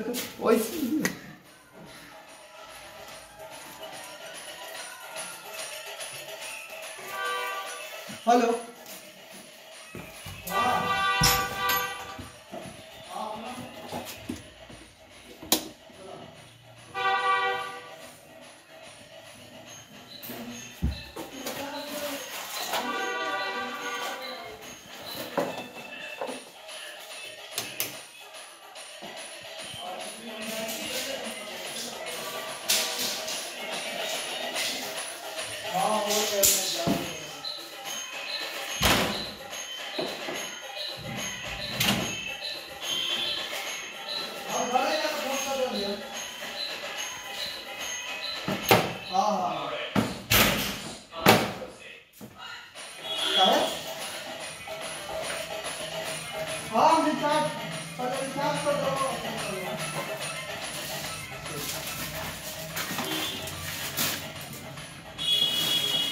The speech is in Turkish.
bakın. O isim diyor. Alo. Vamos, Ricardo! Fazer o Ricardo,